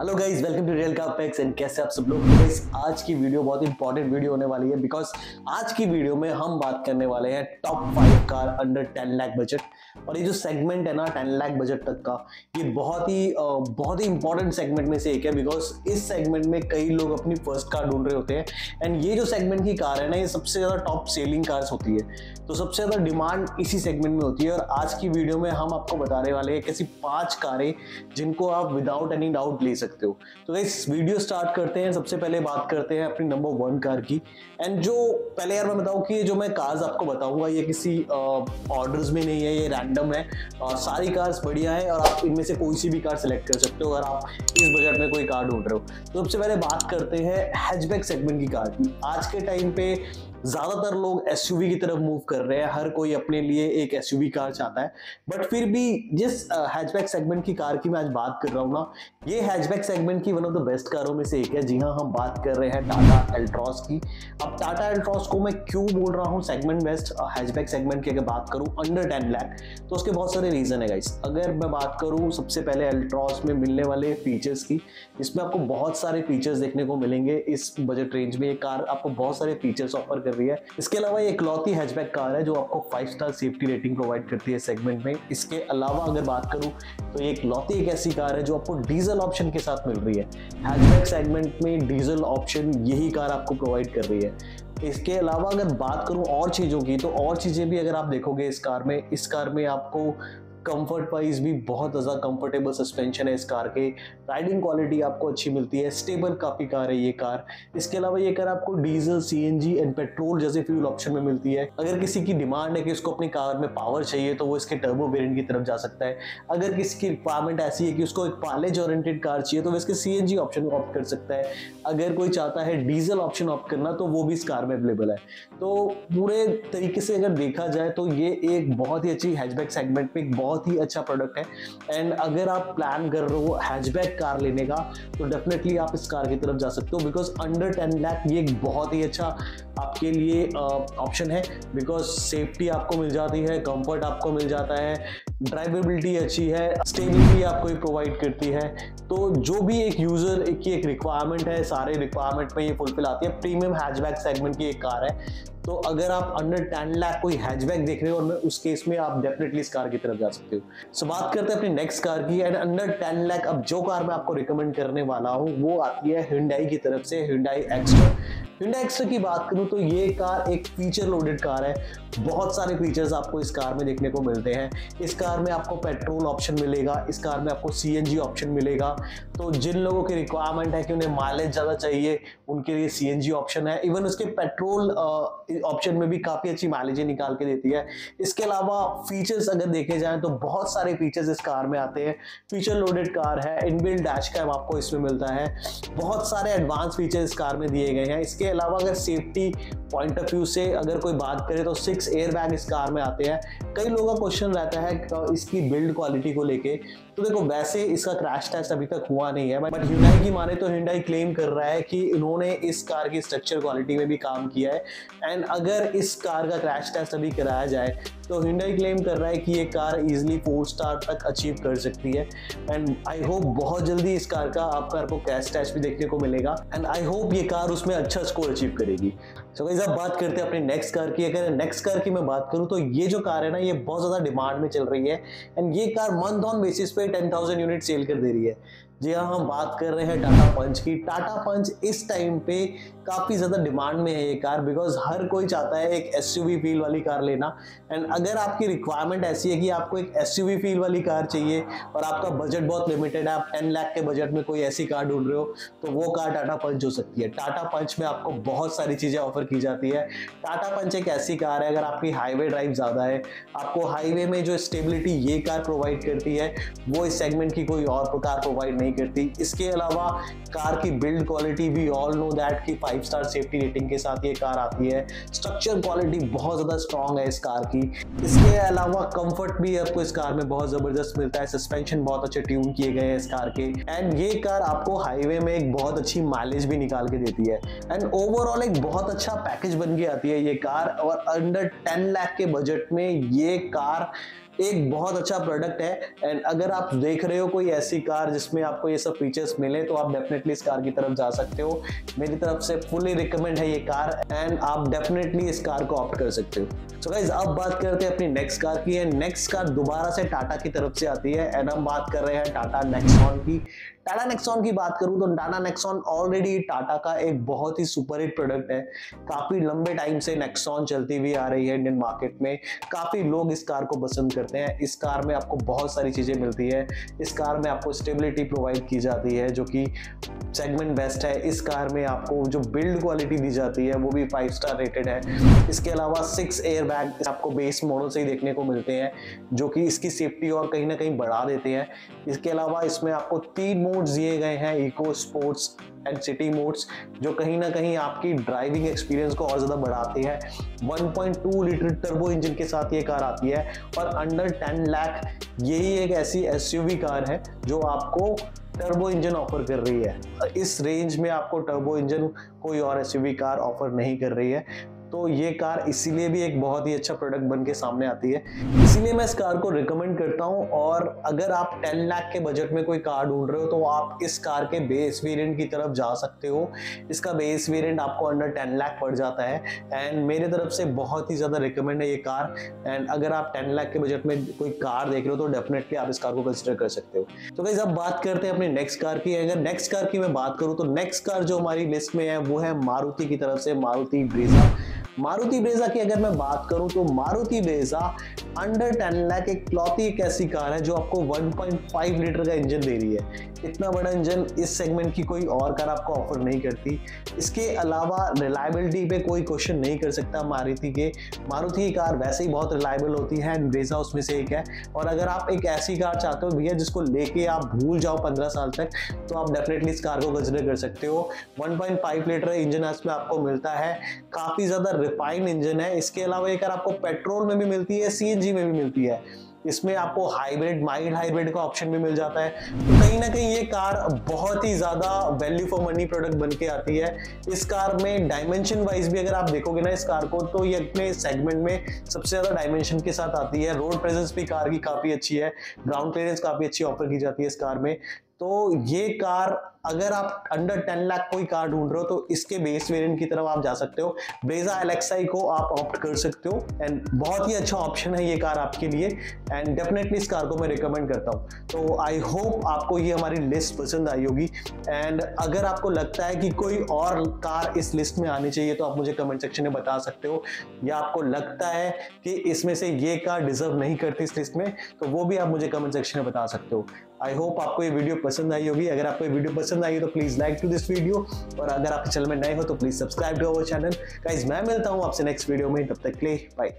Hello guys welcome to real car packs and कैसे आप सब लोग गाइस आज की वीडियो बहुत इंपॉर्टेंट वीडियो होने वाली है बिकॉज़ आज की वीडियो में हम बात करने वाले हैं top five car under ten lakh budget और ये जो सेगमेंट है ना टेन लाख बजट तक का, ये बहुत ही बहुत ही इंपॉर्टेंट सेगमेंट में से एक है बिकॉज़ इस सेगमेंट में कई लोग अपनी फ़र्स्ट कार ढूंढ रहे होते हैं। एंड ये जो सेगमेंट की कार है ना, ये सबसे ज़्यादा टॉप सेलिंग कार्स होती है। तो सबसे ज़्यादा डिमांड इसी सेगमेंट में होती है और आज की वीडियो में हम आपको बताने वाले हैं कैसी पाँच कारें जिनको आप विदाउट एनी डाउट ले सकते हो। तो इस वीडियो स्टार्ट करते हैं, सबसे पहले बात करते हैं अपनी नंबर वन कार की। एंड जो, पहले यार मैं बताऊँ कि जो मैं कार्स आपको बताऊँगा, ये किसी ऑर्डर्स में नहीं है, ये रैंडम है। और सारी कार्स बढ़िया है और आप इनमें से कोई सी भी कार सेलेक्ट कर सकते हो अगर आप इस बजट में कोई कार ढूंढ रहे हो। तो सबसे पहले बात करते हैं हैचबैक सेगमेंट की कार की। आज के टाइम पे ज़्यादातर लोग एस की तरफ़ मूव कर रहे हैं। हर कोई अपने लिए एक एस कार चाहता है। बट फिर भी जिस हैचबैक सेगमेंट की कार की मैं आज बात कर रहा हूँ ना, ये हैचबैक सेगमेंट की वन ऑफ़ द बेस्ट कारों में से एक है। जी हाँ हम बात कर रहे हैं टाटा एल्ट्रॉस की। अब टाटा एल्ट्रॉस को मैं क्यों बोल रहा हूँ? सेगमेंट बेस्ट हैचबैक सेगमेंट की अगर बात करूँ अंडर टेन लैक तो उसके बहुत सारे रीज़न है गाइस अगर मैं बात करूँ, सबसे पहले एल्ट्रॉस में मिलने वाले फीचर्स की, इसमें आपको बहुत सारे फीचर्स देखने को मिलेंगे। इस बजट रेंज में ये कार आपको बहुत सारे फीचर्स ऑफ़र कर रही है। इसके अलावा ये इकलौती हैचबैक कार है जो आपको five star safety rating provide करती है सेगमेंट में। इसके अलावा अगर बात करूँ तो ये इकलौती एक ऐसी कार है जो आपको डीजल ऑप्शन के साथ मिल रही है। हैचबैक सेगमेंट में डीजल ऑप्शन यही कार आपको प्रोवाइड कर रही है। इसके अलावा अगर बात करूँ और चीज़ों की तो और चीज़ें भी अगर आप देखोगे इस कार में, इस कार में आपको कंफर्ट वाइज भी बहुत ज़्यादा कंफर्टेबल सस्पेंशन है इस कार के। राइडिंग क्वालिटी आपको अच्छी मिलती है स्टेबल काफ़ी कार है ये कार। इसके अलावा ये कार आपको डीजल सीएनजी एंड पेट्रोल जैसे फ्यूल ऑप्शन में मिलती है। अगर किसी की डिमांड है कि उसको अपनी कार में पावर चाहिए तो वो इसके टर्बो वेरियंट की तरफ़ जा सकता है। अगर किसी की रिक्वायरमेंट ऐसी है कि उसको एक पालेज ओरिएंटेड कार चाहिए तो वो इसके सीएनजी ऑप्शन को ऑप्ट कर सकता है। अगर कोई चाहता है डीजल ऑप्शन ऑप्ट करना तो वो भी इस कार में अवेलेबल है। तो पूरे तरीके से अगर देखा जाए तो ये एक बहुत ही अच्छी हैचबैक सेगमेंट में एक बहुत ही अच्छा प्रोडक्ट है। एंड अगर आप प्लान कर रहे हो हैचबैक कार लेने का तो डेफिनेटली आप इस कार की तरफ़ जा सकते हो। बिकॉज़ अंडर टेन लैक ये एक बहुत ही अच्छा आपके लिए ऑप्शन है। बिकॉज़ सेफ्टी आपको मिल जाती है कंफर्ट आपको मिल जाता है। ड्राइवेबिलिटी अच्छी है स्टेबिलिटी आपको ही प्रोवाइड करती है। तो जो भी एक यूज़र की एक रिक्वायरमेंट है, सारे रिक्वायरमेंट में ये फुलफिल आती है। प्रीमियम हैचबैक सेगमेंट की एक कार है। तो अगर आप अंडर टेन लाख कोई हैचबैक देख रहे हो उस केस में आप डेफिनेटली इस कार की तरफ़ जा सकते हो। सो बात करते हैं अपनी नेक्स्ट कार की एंड अंडर टेन लाख अब जो कार मैं आपको रिकमेंड करने वाला हूँ, वो आती है हिंडाई की तरफ़ से हिंडाई एक्स्ट्रा हिंडा एक्स्ट्रा की बात करूँ तो ये कार एक फीचर लोडेड कार है। बहुत सारे फीचर्स आपको इस कार में देखने को मिलते हैं। इस कार में आपको पेट्रोल ऑप्शन मिलेगा, इस कार में आपको सीएनजी ऑप्शन मिलेगा। तो जिन लोगों की रिक्वायरमेंट है कि उन्हें माइलेज ज़्यादा चाहिए, उनके लिए सीएनजी ऑप्शन है। इवन उसके पेट्रोल ऑप्शन में भी काफ़ी अच्छी माइलेज निकाल के देती है। इसके अलावा फीचर्स अगर देखे जाए तो बहुत सारे फीचर्स इस कार में आते हैं। फीचर लोडेड कार है इनबिल्ड डैश कैम आपको इसमें मिलता है। बहुत सारे एडवांस फीचर इस कार में दिए गए हैं। इसके अलावा अगर सेफ्टी पॉइंट ऑफ़ व्यू से अगर कोई बात करे तो सिक्स एयर बैग इस कार में आते हैं। कई लोगों का क्वेश्चन रहता है इसकी बिल्ड क्वालिटी को लेके तो देखो वैसे इसका क्रैश टेस्ट अभी तक हुआ नहीं है बट हिंडाई की माने तो हिंडाई क्लेम कर रहा है कि इन्होंने इस कार की स्ट्रक्चर क्वालिटी में भी काम किया है। एंड अगर इस कार का क्रैश टेस्ट अभी कराया जाए तो हिंडाई क्लेम कर रहा है कि ये कार इजिली फोर स्टार तक अचीव कर सकती है। एंड आई होप बहुत जल्दी इस कार का आप कार को क्रैश टेस्ट भी देखने को मिलेगा। एंड आई होप ये कार उसमें अच्छा स्कोर अचीव करेगी। सो so, अब बात करते हैं अपनी नेक्स्ट कार की। अगर नेक्स्ट कार की मैं बात करूँ तो ये जो कार है ना ये बहुत ज़्यादा डिमांड में चल रही है। एंड ये कार मंथ ऑन बेसिस पे टेन थाउज़ेंड यूनिट सेल कर दे रही है। जी हाँ हम बात कर रहे हैं टाटा पंच की। टाटा पंच इस टाइम पे काफ़ी ज़्यादा डिमांड में है ये कार बिकॉज़ हर कोई चाहता है एक एसयूवी फील वाली कार लेना। एंड अगर आपकी रिक्वायरमेंट ऐसी है कि आपको एक एसयूवी फील वाली कार चाहिए और आपका बजट बहुत लिमिटेड है, आप टेन लाख के बजट में कोई ऐसी कार ढूंढ रहे हो तो वो कार टाटा पंच हो सकती है। टाटा पंच में आपको बहुत सारी चीज़ें ऑफ़र की जाती है। टाटा पंच एक ऐसी कार है, अगर आपकी हाईवे ड्राइव ज़्यादा है, आपको हाईवे में जो स्टेबिलिटी ये कार प्रोवाइड करती है, वो इस सेगमेंट की कोई और कार प्रोवाइड नहीं करती। इसके अलावा कार की बिल्ड क्वालिटी भी ऑल नो दैट की फाइव स्टार सेफ्टी रेटिंग के साथ ये कार आती है। स्ट्रक्चर क्वालिटी बहुत ज़्यादा स्ट्रॉन्ग है इस कार की। इसके अलावा कंफर्ट भी आपको इस कार में बहुत ज़बरदस्त मिलता है। सस्पेंशन बहुत अच्छे ट्यून किए गए हैं इस कार के। एंड ये कार आपको हाईवे में एक बहुत अच्छी माइलेज भी निकाल के देती है। एंड ओवरऑल एक बहुत अच्छा पैकेज बन के आती है ये कार और अंडर टेन लाख के बजट में ये कार एक बहुत अच्छा प्रोडक्ट है। एंड अगर आप देख रहे हो कोई ऐसी कार जिसमें आपको ये सब फीचर्स मिले तो आप डेफिनेटली इस कार की तरफ़ जा सकते हो। मेरी तरफ़ से फुली रिकमेंड है ये कार एंड आप डेफिनेटली इस कार को ऑप्ट कर सकते हो। सो so गाइज़ अब बात करते हैं अपनी नेक्स्ट कार की। है नेक्स्ट कार दोबारा से टाटा की तरफ़ से आती है। एंड हम बात कर रहे हैं टाटा नेक्सॉन की। टाटा नेक्सॉन की बात करूँ तो टाटा नेक्सॉन ऑलरेडी टाटा का एक बहुत ही सुपर हिट प्रोडक्ट है। काफ़ी लंबे टाइम से नेक्सॉन चलती हुई आ रही है इंडियन मार्केट में। काफ़ी लोग इस कार को पसंद करते हैं। इस कार में आपको बहुत सारी चीज़ें मिलती है। इस कार में आपको स्टेबिलिटी प्रोवाइड की जाती है, जो कि सेगमेंट बेस्ट है। इस कार में आपको जो बिल्ड क्वालिटी दी जाती है, वो भी फाइव स्टार रेटेड है। इसके अलावा सिक्स एयर बैग आपको बेस मॉडल से ही देखने को मिलते हैं, जो कि इसकी सेफ्टी और कहीं ना कहीं बढ़ा देते हैं। इसके अलावा इसमें आपको तीन मोड्स दिए गए हैं eco sports and city modes जो कहीं ना कहीं आपकी ड्राइविंग एक्सपीरियंस को और ज़्यादा बढ़ाते हैं। 1.2 लीटर टर्बो इंजन के साथ ये कार आती है और अंडर 10 लाख यही एक ऐसी एसयूवी कार है जो आपको टर्बो इंजन ऑफ़र कर रही है। इस रेंज में आपको टर्बो इंजन कोई और एसयूवी कार ऑफ़र नहीं कर रही है। तो ये कार इसीलिए भी एक बहुत ही अच्छा प्रोडक्ट बन के सामने आती है। इसीलिए मैं इस कार को रिकमेंड करता हूँ और अगर आप 10 लाख के बजट में कोई कार ढूंढ रहे हो तो आप इस कार के बेस वेरिएंट की तरफ़ जा सकते हो। इसका बेस वेरिएंट आपको अंडर 10 लाख पड़ जाता है एंड मेरे तरफ़ से बहुत ही ज़्यादा रिकमेंड है ये कार एंड अगर आप टेन लाख के बजट में कोई कार देख रहे हो तो डेफिनेटली आप इस कार को कंसिडर कर सकते हो। तो भाई अब बात करते हैं अपनी नेक्स्ट कार की। अगर नेक्स्ट कार की मैं बात करूँ तो नेक्स्ट कार जो हमारी लिस्ट में है, वो है मारुति की तरफ़ से, मारुति ब्रीजा मारुति ब्रेजा की अगर मैं बात करूँ तो मारुति ब्रेजा अंडर 10 लाख एक क्लॉथी, एक ऐसी कार है जो आपको 1.5 लीटर का इंजन दे रही है। इतना बड़ा इंजन इस सेगमेंट की कोई और कार आपको ऑफ़र नहीं करती। इसके अलावा रिलायबिलिटी पे कोई क्वेश्चन नहीं कर सकता मारुति के। मारुति की कार वैसे ही बहुत रिलायबल होती है ब्रेजा उसमें से एक है। और अगर आप एक ऐसी कार चाहते हो भैया जिसको लेके आप भूल जाओ पंद्रह साल तक तो आप डेफिनेटली इस कार को कंसिडर कर सकते हो। 1.5 लीटर इंजन इसमें आपको मिलता है। काफ़ी ज़्यादा रिफाइंड इंजन है। इसके अलावा ये कार आपको पेट्रोल में भी मिलती है सीएनजी में भी मिलती है। इसमें आपको हाइब्रिड, माइल्ड हाइब्रिड का ऑप्शन भी मिल जाता है। तो कहीं ना कहीं ये कार बहुत ही ज़्यादा वैल्यू फॉर मनी प्रोडक्ट बन के आती है। इस कार में डायमेंशन वाइज भी अगर आप देखोगे ना इस कार को तो ये अपने सेगमेंट में सबसे ज़्यादा डायमेंशन के साथ आती है। रोड प्रेजेंस भी कार की काफ़ी अच्छी है। ग्राउंड क्लियरेंस काफ़ी अच्छी ऑफ़र की जाती है इस कार में। तो ये कार, अगर आप अंडर 10 लाख कोई कार ढूंढ रहे हो तो इसके बेस वेरिएंट की तरफ़ आप जा सकते हो। ब्रेजा एलेक्साई को आप ऑप्ट कर सकते हो एंड बहुत ही अच्छा ऑप्शन है ये कार आपके लिए एंड डेफिनेटली इस कार को मैं रिकमेंड करता हूँ। तो आई होप आपको ये हमारी लिस्ट पसंद आई होगी एंड अगर आपको लगता है कि कोई और कार इस लिस्ट में आनी चाहिए तो आप मुझे कमेंट सेक्शन में बता सकते हो। या आपको लगता है कि इसमें से ये कार डिजर्व नहीं करती इस लिस्ट में तो वो भी आप मुझे कमेंट सेक्शन में बता सकते हो। आई होप आपको ये वीडियो पसंद आई होगी। अगर आपको वीडियो पसंद आई हो तो please like to this video और अगर आपके चैनल में नए हो तो please subscribe to our channel guys मैं मिलता हूँ आपसे नेक्स्ट वीडियो में। तब तक ले बाय